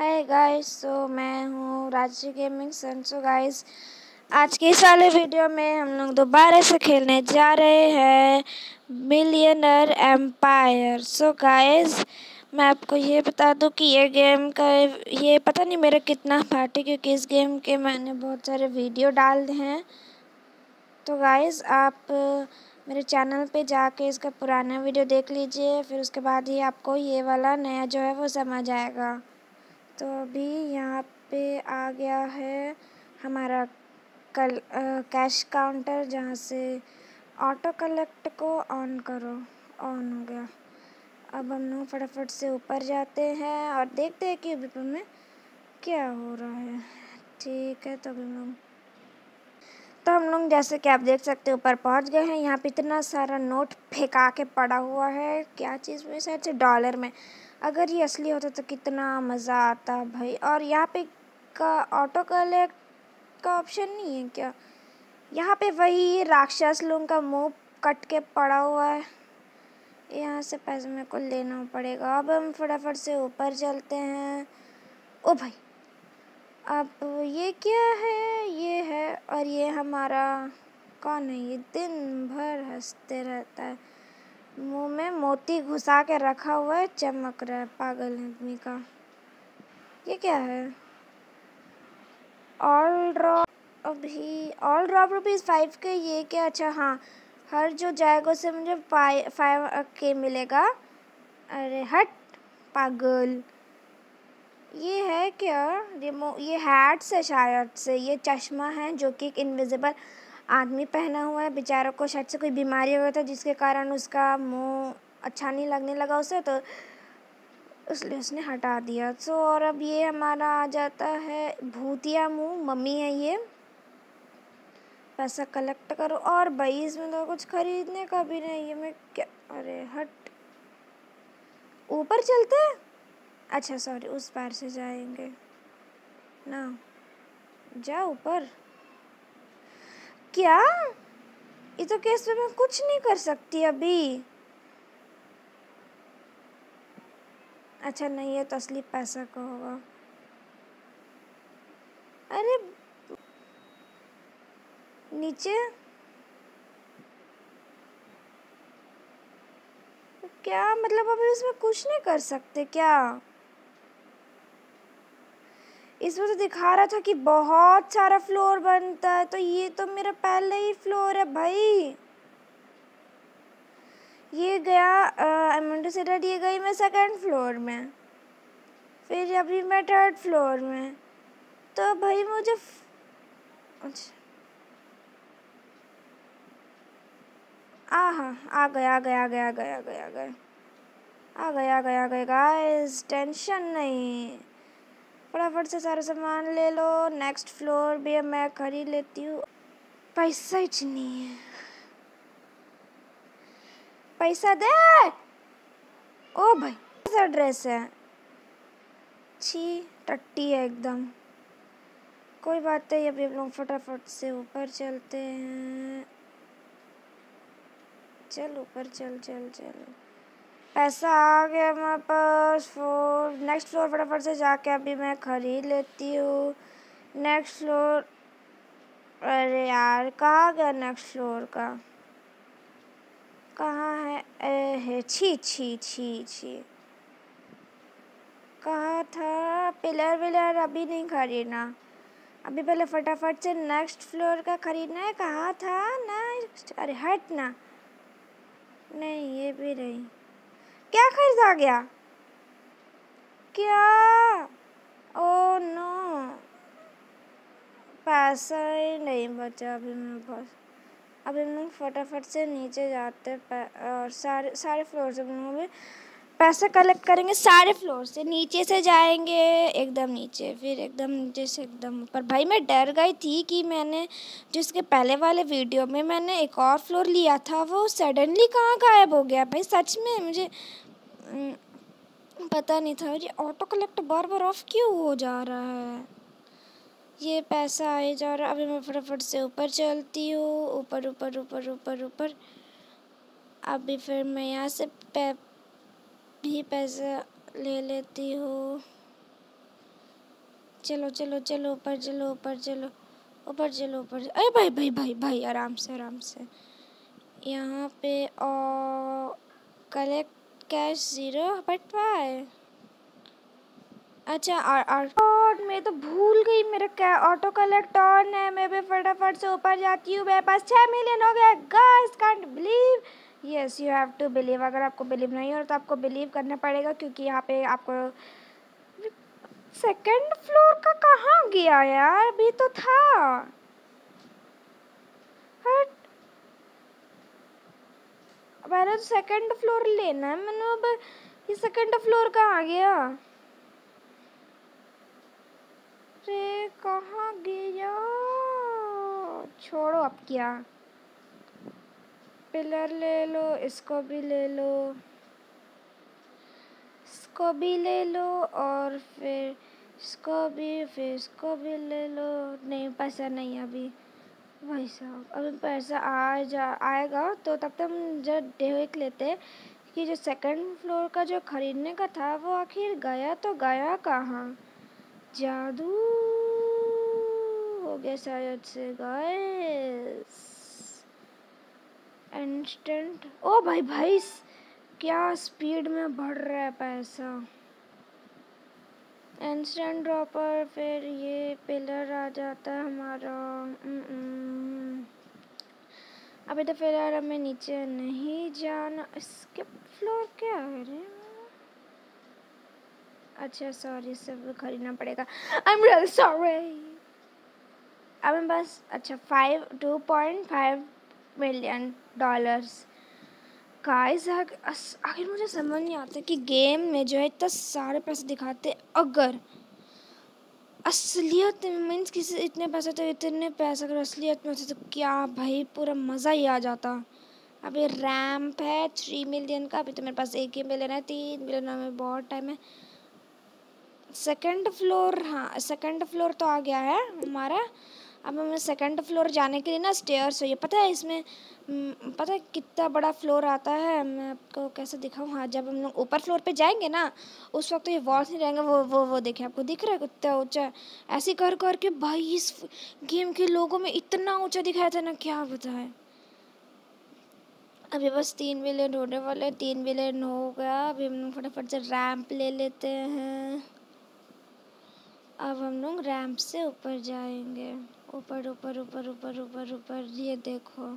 Hi guys so मैं हूँ Rajshree gaming son so guys आज के इस वाले वीडियो में हम लोग दोबारा से खेलने जा रहे हैं मिलियनर एम्पायर सो गाइस मैं आपको ये बता दूँ कि ये गेम का, ये पता नहीं मेरा कितना पार्ट है, क्योंकि इस गेम के मैंने बहुत सारे वीडियो डाल हैं। तो गाइस आप, मेरे चैनल पे जाके इसका पुराना वीडियो देख लीजिए, फिर उसके बाद ही आपको ये वाला नया जो है वो समझ आएगा। तो अभी यहाँ पे आ गया है हमारा कल कैश काउंटर जहाँ से ऑटो कलेक्ट को ऑन करो। ऑन हो गया। अब हम लोग फटाफट से ऊपर जाते हैं और देखते हैं कि अभी में क्या हो रहा है। ठीक है तो अभी हम लोग तो हम लोग जैसे कि आप देख सकते हैं, ऊपर पहुँच गए हैं। यहाँ पे इतना सारा नोट फेंका के पड़ा हुआ है। क्या चीज़ में, शायद से डॉलर में। अगर ये असली होता तो कितना मज़ा आता भाई। और यहाँ पे का ऑटो कलेक्ट का ऑप्शन नहीं है क्या? यहाँ पे वही राक्षस लोगों का मुँह कट के पड़ा हुआ है। यहाँ से पैसे मेरे को लेना पड़ेगा। अब हम फटाफट से ऊपर चलते हैं। ओ भाई, अब ये क्या है? ये है और ये हमारा कौन है? ये दिन भर हँसते रहता है। मुँह में मोती घुसा के रखा हुआ है, चमक रहा है, पागल आदमी का। ये क्या है? ऑल अभी ऑल ड्रॉप रुपीज़ फाइव के ये क्या? अच्छा हाँ। हर जो जाएगा उससे मुझे फाइव के मिलेगा। अरे, हट, पागल। ये है क्या? रिमो ये हैट्स है शायद से। ये चश्मा है जो कि इनविजिबल आदमी पहना हुआ है, बेचारों को शायद से कोई बीमारी हो गया था जिसके कारण उसका मुँह अच्छा नहीं लगने लगा उसे तो इसलिए उसने हटा दिया। सो और अब ये हमारा आ जाता है, भूतिया मुँह, मम्मी है ये। पैसा कलेक्ट करो। और भाई, इसमें तो कुछ खरीदने का भी नहीं है। मैं क्या, अरे हट। ऊपर चलते हैं? अच्छा सॉरी उस पार से जाएँगे। ना, जा ऊपर। क्या? तो केस में मैं कुछ नहीं कर सकती अभी। अच्छा नहीं है तो असली पैसा का होगा। अरे, नीचे? क्या मतलब अभी उसमें कुछ नहीं कर सकते क्या? इसमें तो दिखा रहा था कि बहुत सारा फ्लोर बनता है तो ये तो मेरा पहले ही फ्लोर है भाई। ये गया टू से ये गई मैं सेकंड फ्लोर में। फिर अभी मैं थर्ड फ्लोर में। तो भाई मुझे अच्छा। हाँ आ गया आ गया आ गया आ गया आ गया आ गया आ गया आ गया आ गया गाइस टेंशन नहीं। फटाफट से सारा सामान ले लो नेक्स्ट फ्लोर भी मैं खरीद लेती हूँ। पैसा ही नहीं है। पैसा दे! ओ भाई, कैसा ड्रेस है? छी, टट्टी है एकदम। कोई बात नहीं, अभी हम लोग फटाफट से ऊपर चलते हैं। चल, ऊपर चल चल चल। पैसा आ गया मेरे पास फ्लोर नेक्स्ट फ्लोर फटाफट से जाके अभी मैं ख़रीद लेती हूँ। नेक्स्ट फ्लोर अरे यार, कहाँ गया नेक्स्ट फ्लोर का? कहाँ है? है छी छी छी छी। कहाँ था? पिलर विलर अभी नहीं खरीदना। अभी पहले फटाफट से नेक्स्ट फ्लोर का खरीदना है। कहाँ था? ना अरे, हट ना। नहीं, ये भी नहीं। क्या खरीदा गया? क्या? ओ नो पैसा ही नहीं बचा अभी मेरे पास। अभी हम लोग फटाफट से नीचे जाते और सारे सारे फ्लोर से हम लोग पैसे कलेक्ट करेंगे, सारे फ्लोर से नीचे से जाएँगे, एकदम नीचे, फिर एकदम नीचे से एकदम ऊपर। भाई, मैं डर गई थी कि मैंने, जिसके पहले वाले वीडियो में मैंने एक और फ्लोर लिया था, वो सडनली कहाँ गायब हो गया? भाई, सच में मुझे पता नहीं था ये ऑटो कलेक्ट बार बार ऑफ़ क्यों हो जा रहा है? ये पैसा आए जा रहा अभी मैं फटाफट से ऊपर चलती हूँ। ऊपर ऊपर ऊपर ऊपर ऊपर। अभी फिर मैं यहाँ से भी पैसा ले लेती हूँ। चलो चलो चलो, ऊपर चलो ऊपर चलो ऊपर चलो, ऊपर अरे भाई भाई भाई भाई, आराम से आराम से। यहाँ पे और collect cash zero but why अच्छा और मैं तो भूल गई, मेरा क्या ऑटो कलेक्ट ऑन है। मैं भी फटाफट से ऊपर जाती हूँ, मेरे पास छः मिलियन हो गया। Guys can't believe yes you have to believe अगर आपको बिलीव नहीं हो तो आपको बिलीव करना पड़ेगा, क्योंकि यहाँ पे आपको सेकंड फ्लोर का कहाँ गया यार? अभी तो था। पहले तो सेकंड फ्लोर लेना है, मैंने अब ये सेकंड फ्लोर कहाँ आ गया? रे कहाँ गया? छोड़ो अब क्या। पिलर ले लो, इसको भी ले लो। इसको भी ले लो और फिर, इसको भी, फिर इसको भी ले लो। नहीं, पैसा नहीं अभी। भाई साहब अभी पैसा आ जा, आएगा तो तब तक हम जब देख लेते कि जो सेकंड फ्लोर का जो ख़रीदने का था, वो आखिर गया तो गया कहाँ? जादू हो गया शायद से गाइस इंस्टेंट ओ भाई भाई, क्या स्पीड में बढ़ रहा है पैसा? इंस्टेंट ड्रॉपर फिर ये पिलर आ जाता है हमारा। अभी तो फ़िलहाल हमें नीचे नहीं जाना। इसके फ्लोर क्या है रे? अच्छा सॉरी सब खरीदना पड़ेगा। आई एम रियली सॉरी अब हम बस अच्छा five two point five million dollars guys आखिर मुझे समझ नहीं आता कि गेम में जो है इतना सारे पैसे दिखाते अगर असलियत मीन्स किसी, इतने पैसे तो इतने पैसे, अगर असलियत में होते तो क्या भाई पूरा मज़ा ही आ जाता। अभी रैम्प है थ्री मिलियन का, अभी तो मेरे पास एक ही मिलियन है, तीन मिलियन में बहुत टाइम है। सेकंड फ्लोर हाँ सेकंड फ्लोर तो आ गया है हमारा। अब हमें सेकंड फ्लोर जाने के लिए ना स्टेयर्स चाहिए। पता है इसमें पता है कितना बड़ा फ्लोर आता है? मैं आपको कैसे दिखाऊँ? हाँ जब हम लोग ऊपर फ्लोर पे जाएँगे ना, उस वक्त तो ये वॉल्स नहीं रहेंगे, वो वो वो देखें, आपको दिख रहा है कितना ऊँचा? ऐसे कर कर के भाई, इस गेम के लोगों में इतना ऊँचा दिखाया था ना, क्या बताए अभी बस तीन मिलियन होने वाले तीन मिलियन हो गया। अभी हम लोग फटाफट से रैम्प ले लेते हैं। अब हम लोग रैम्प से ऊपर जाएँगे। ऊपर ऊपर ऊपर ऊपर ऊपर ऊपर, ये देखो।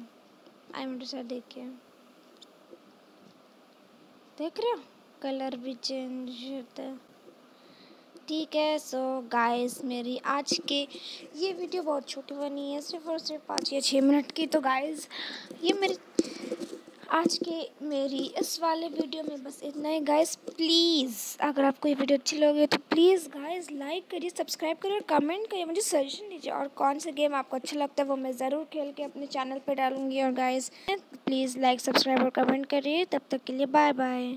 आई मेरे सर देखिए देख रहे हो। कलर भी चेंज होता है। ठीक है सो गाइस मेरी आज के ये वीडियो बहुत छोटी बनी है, सिर्फ़ और सिर्फ़ पाँच या छः मिनट की। तो गाइस ये मेरी आज के मेरी इस वाले वीडियो में बस इतना ही गाइस प्लीज़ अगर आपको ये वीडियो अच्छी लगे तो प्लीज़ गाइस लाइक करिए सब्सक्राइब करिए और कमेंट करिए, मुझे सजेशन दीजिए और कौन सा गेम आपको अच्छा लगता है वो मैं ज़रूर खेल के अपने चैनल पे डालूँगी और गाइस प्लीज़ लाइक सब्सक्राइब और कमेंट करिए। तब तक के लिए बाय बाय